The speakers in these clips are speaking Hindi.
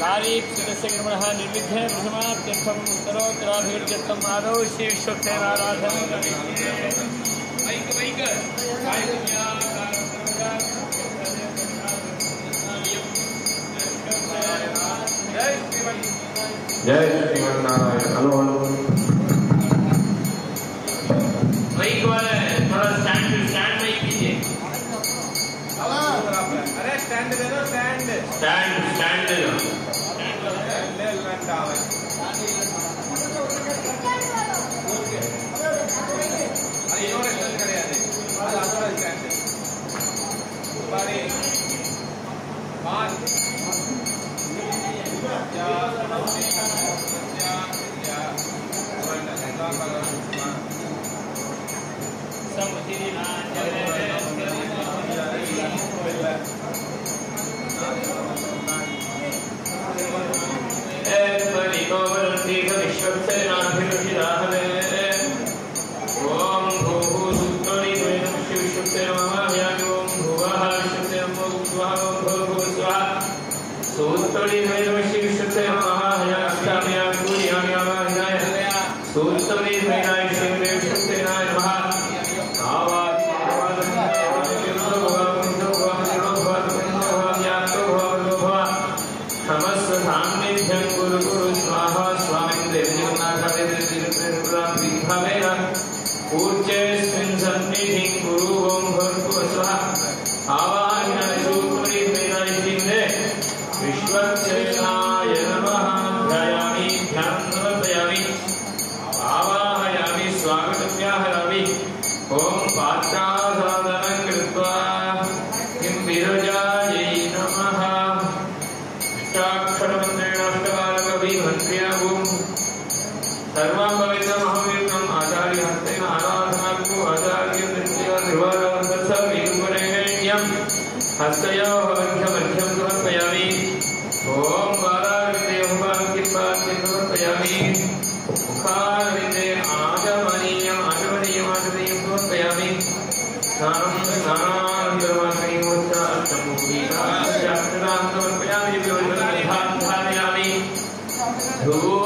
तारीफ़ सदस्य क्रमणः प्रथमात्यर्थम् उत्तरोत्तराभिवृद्ध्यर्थम् आदौ श्री विश्वक्सेनाराधनं जय श्रीमन्नारायण हेलो हेलो ಸ್ಟ್ಯಾಂಡ್ ಬೇರೆ ಸ್ಟ್ಯಾಂಡ್ ಸ್ಟ್ಯಾಂಡ್ ಸ್ಟ್ಯಾಂಡ್ ಅಲ್ಲೇ ಇಲ್ಲ ಅಂತ ಅವ ಓಕೆ ಅದು ಇನ್ನೂರ ಎಷ್ಟೊಂದು ಕಡೆ ಅದೇ ಅದು ಅದರ ಸ್ಟ್ಯಾಂಡ್ ಬಾರಿ March Somebody, I'm going to सर्वस्य नाभिरुचिराहन सर्वपवित्रमहविष्णम् आचार्यहस्तेन आराधनाग्नो आचार्यदृष्ट्या निर्वाणवन्तसविदुपरेण्यम् हस्तयोः अर्घ्यमर्घ्यं समर्पयामि। ॐ उपान्तिं पान्तिं समर्पयामि मुखारविन्दे आचमनीयम् आचमनीयम् आचमनीयं समर्पयामि। स्नानं स्नानानन्तरमात्मैवोच्चार्थमुखीतां समर्पयामि। विवरणं धारयामि धूपमाघ्रापयामि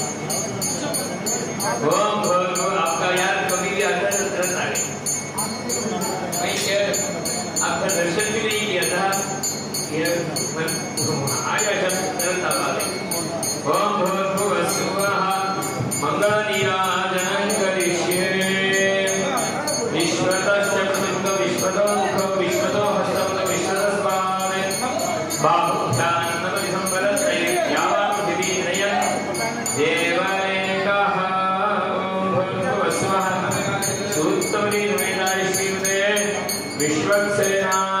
ओम भगवान आपका यार कभी भी आता है तो तुरंत आपका दर्शन भी नहीं किया था? विश्वक्सेनाय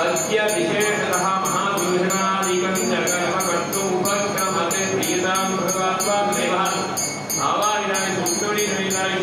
अद्य विशेषतः महाविघ्नादिकं जगदपट्टोपक्रमते प्रियतां भगवात्वां देवान् भावानिराय सूक्ष्मणि नवीनाय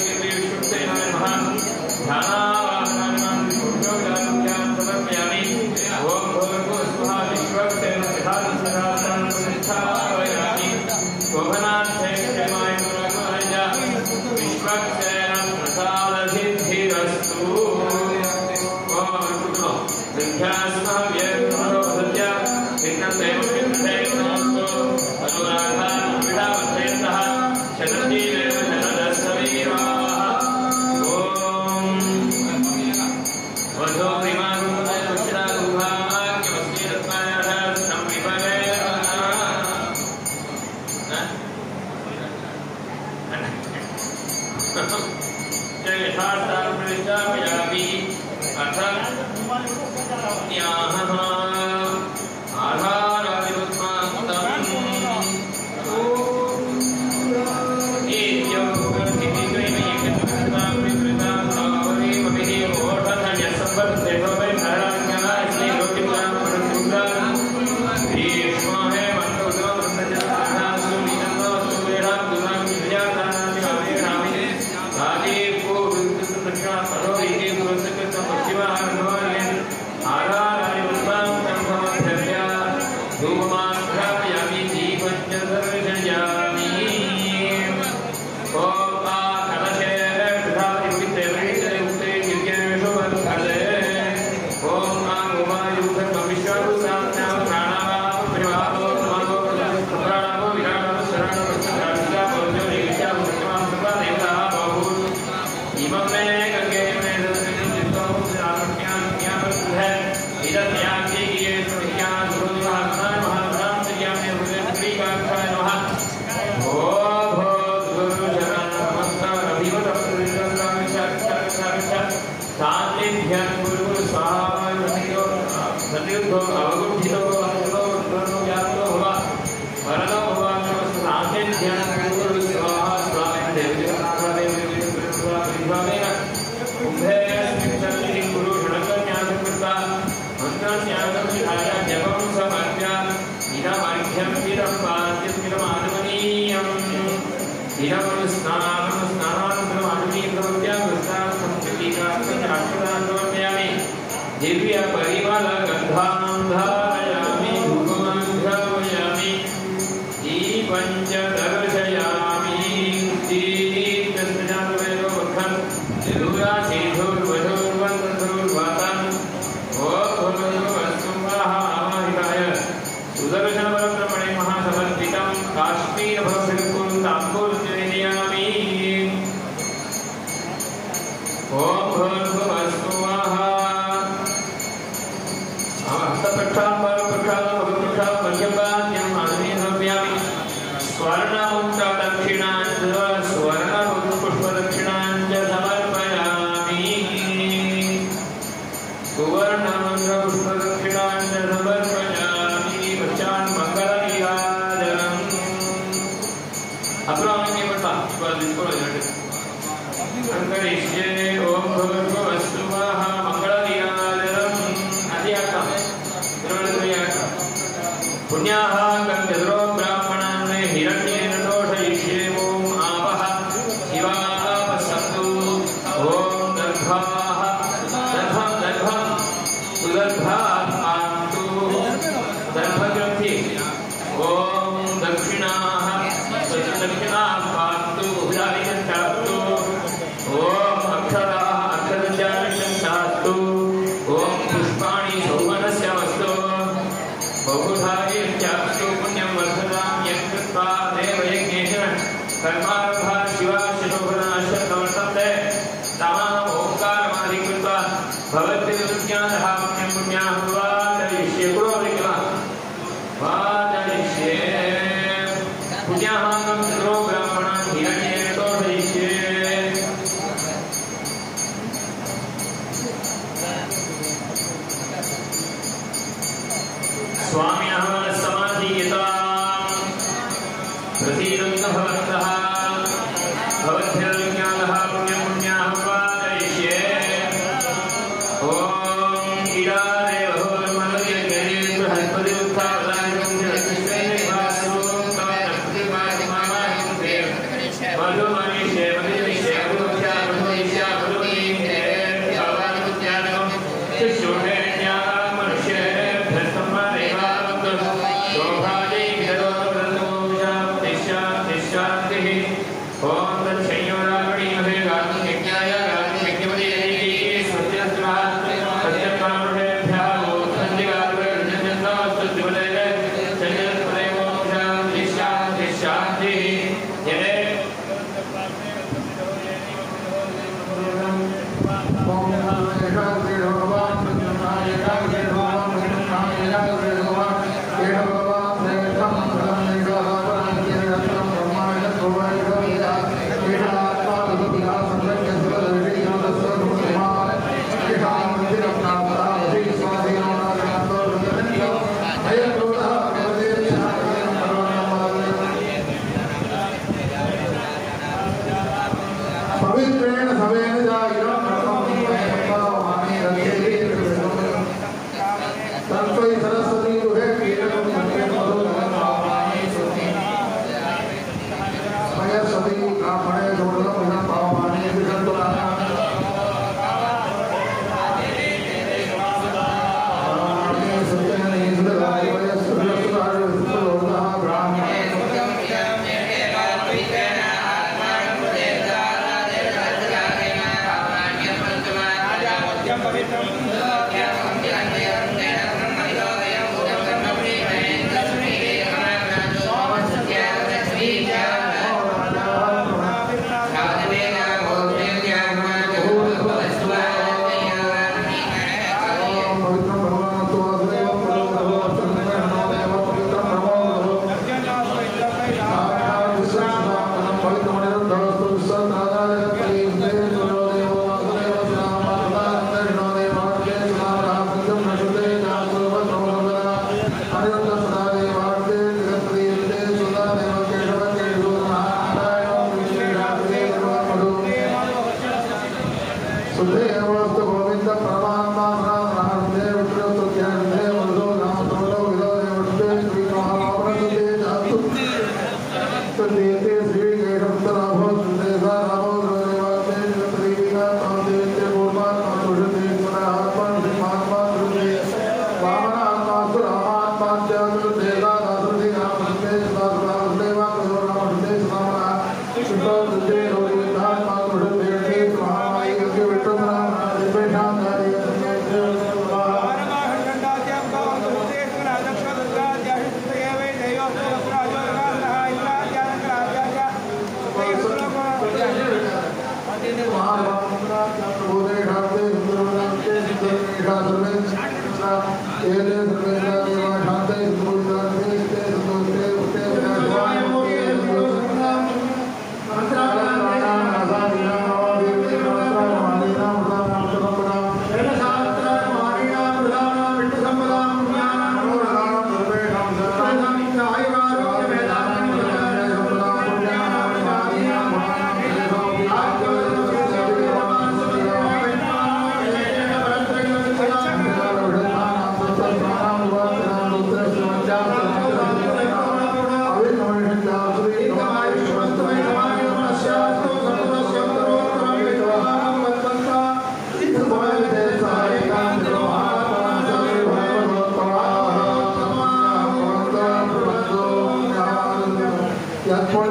सर्वं विहाय जपं समर्प्य इदमर्घ्यं इदं पाद्यमिदमानुमनीयम् इदं स्नानं स्नानानन्तरम् अनुमीकृत्य कृष्णार्थं कृतिकार्थं राष्ट्रदान् गम्यामि दिव्यप அப்புறம் அவனுக்கு எப்படிப்பா இப்போ இப்போ வெங்கடேஷே ஓம் பகவத் வஸ்துவாக மங்களதியாலயம் அதி ஆட்டம் திருவள்ளுவர் ஆட்டம் புண்ணியாக स्वाम्याहं समाधीयता प्रतीरङ्गभवन्तः भवद्भ्यः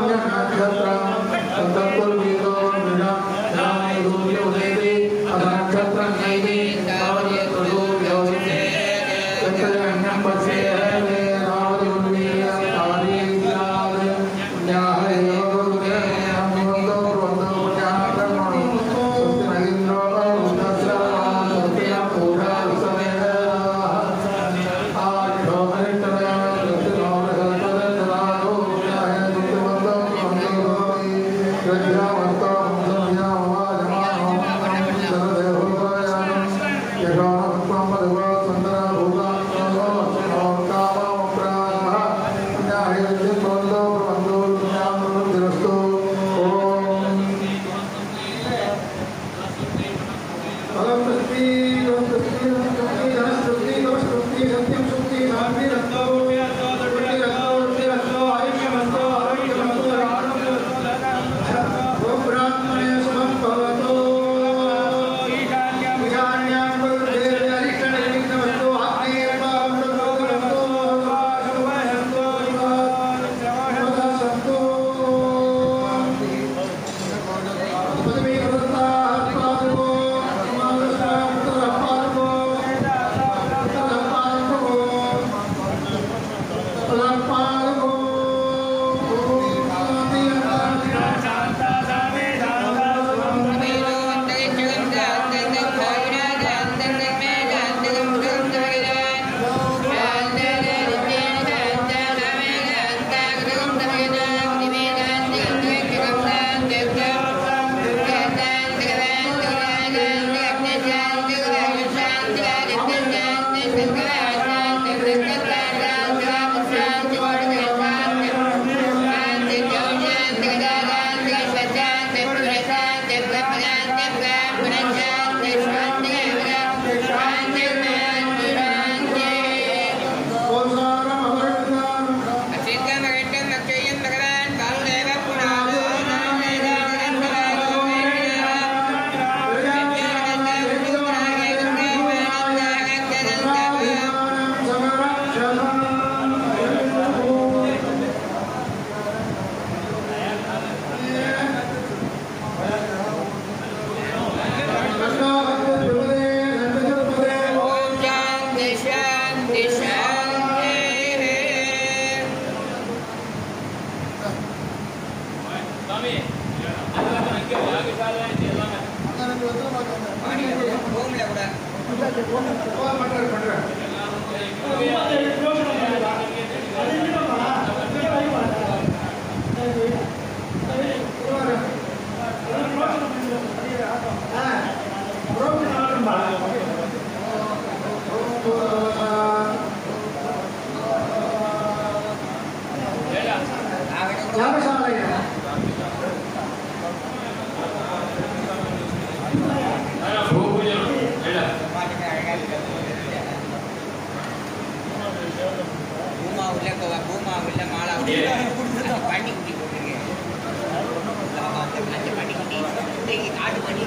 नक्षत्र नक्षत्र பாட்டி குட்டி போட்டிருக்கேன். ஆட்டு பாட்டி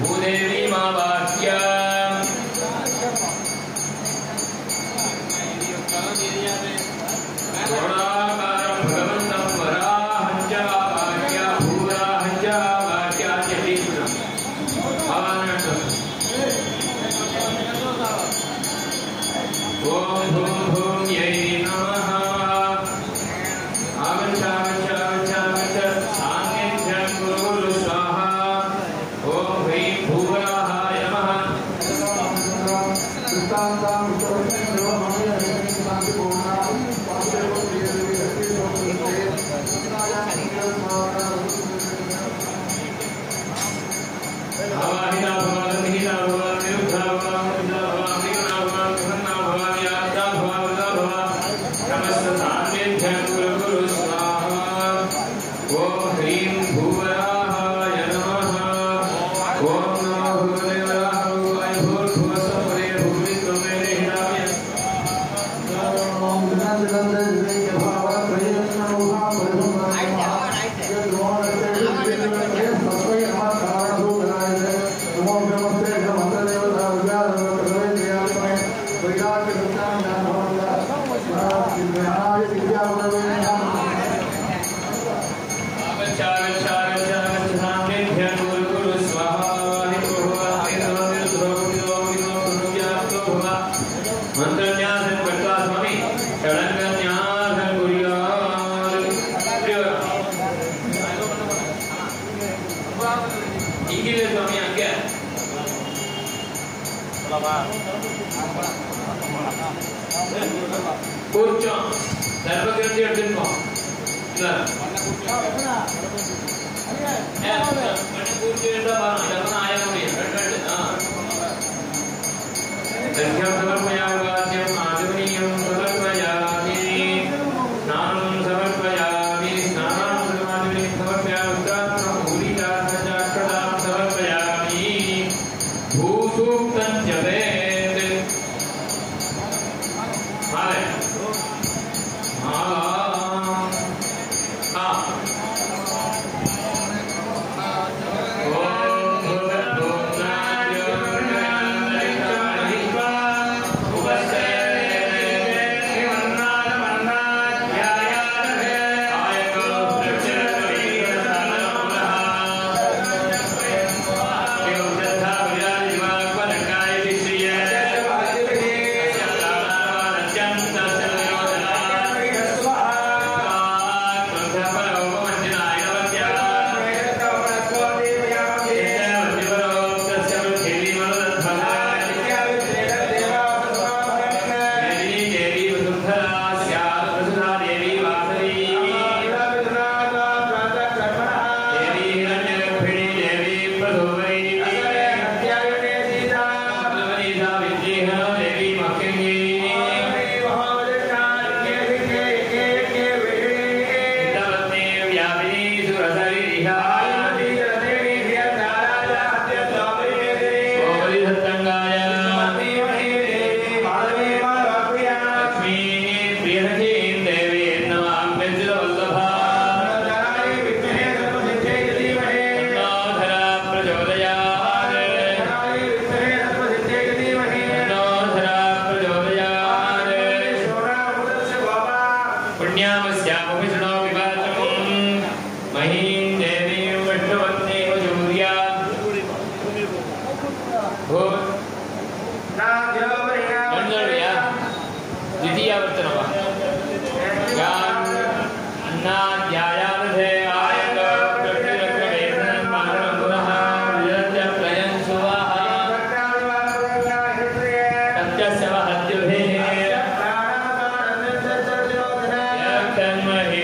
भूदेवी Alexander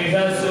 Mega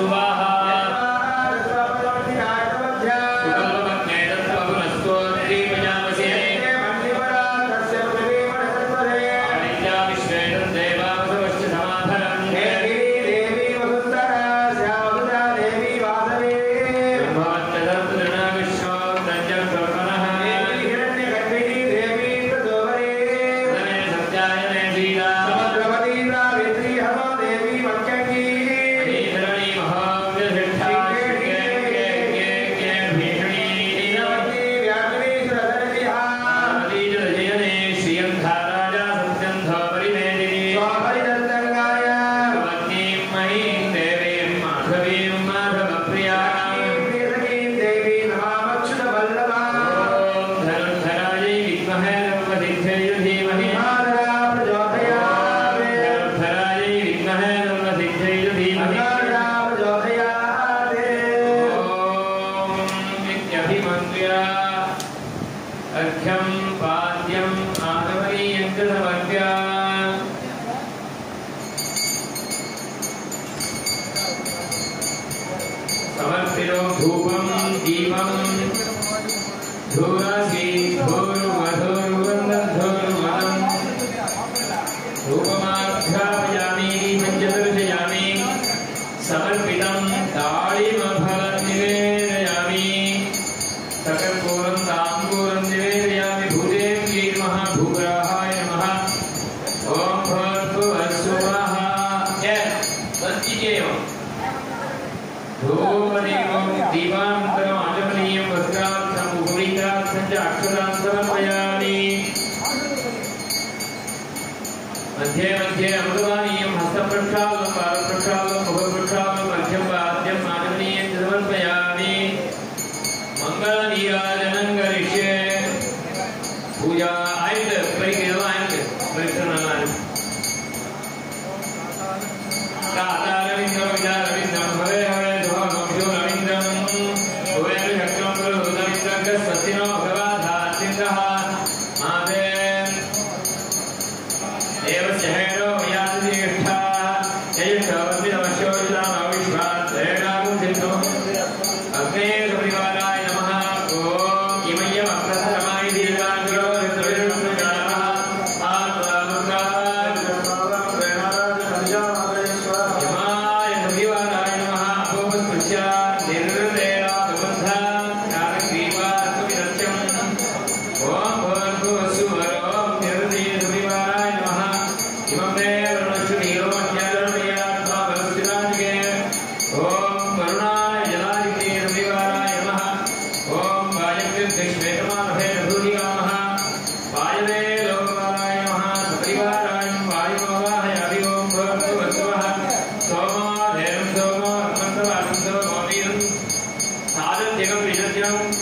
अर्घ्यं पाद्यम् आगमनीयङ्कृतवर्ग्या समर्तिनो धूपं दीपम् शिवं विशुद्धिं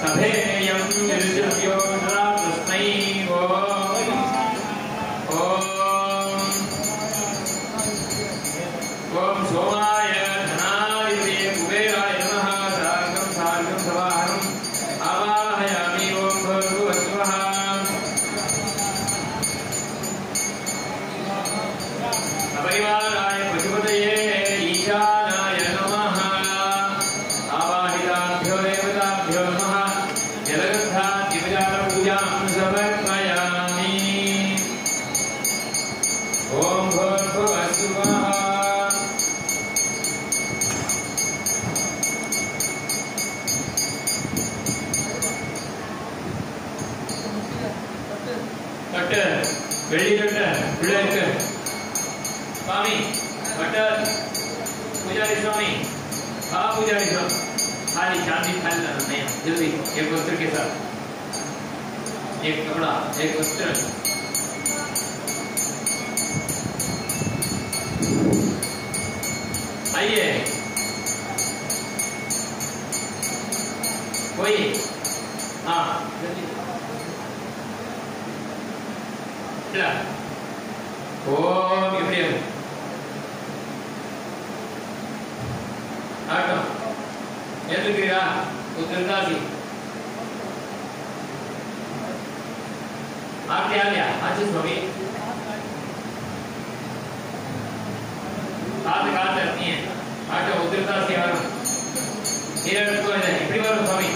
सभेयं विशुद्धिं तस्मै ॐ। a question आइए कोई हाँ ओम इफ्रेम आटो ಎಲ್ಲಿದ್ದೀರಾ ಉದ್ರದಾಗಿ क्या गया हर चीज़ हो। गई आप निकाल सकती हैं। आठ से और हिरण को हिपड़ी वालों स्वामी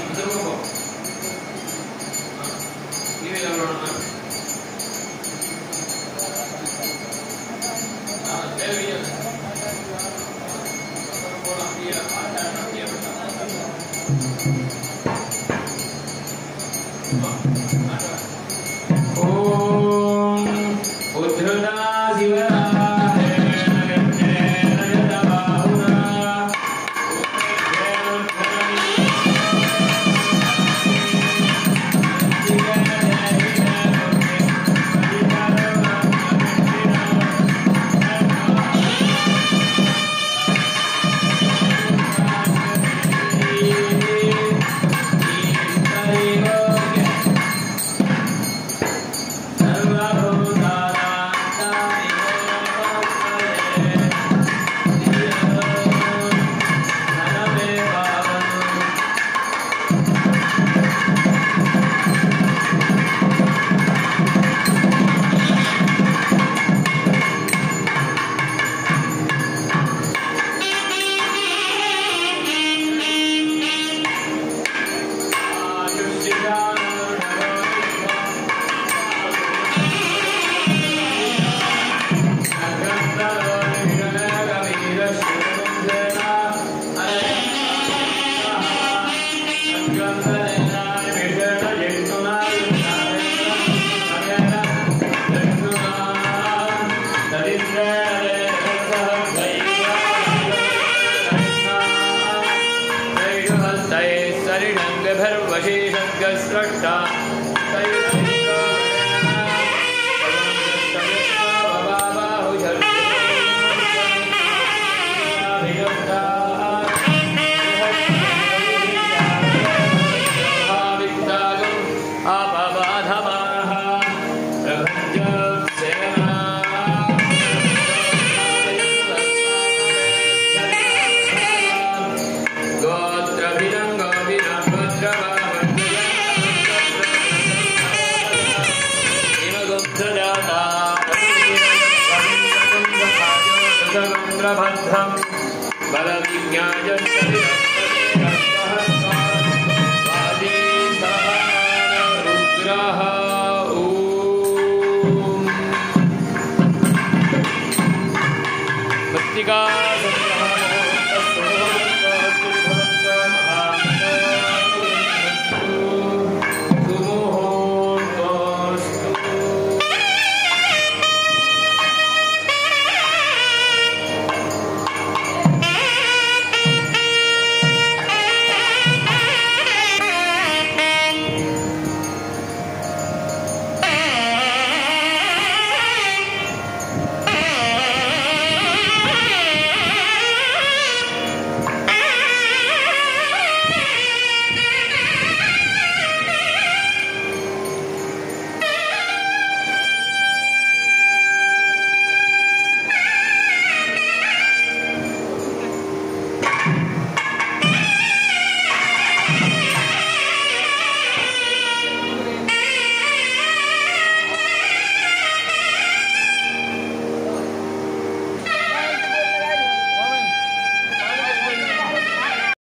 Go.